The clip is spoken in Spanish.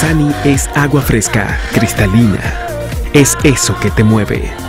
Sani es agua fresca, cristalina. Es eso que te mueve.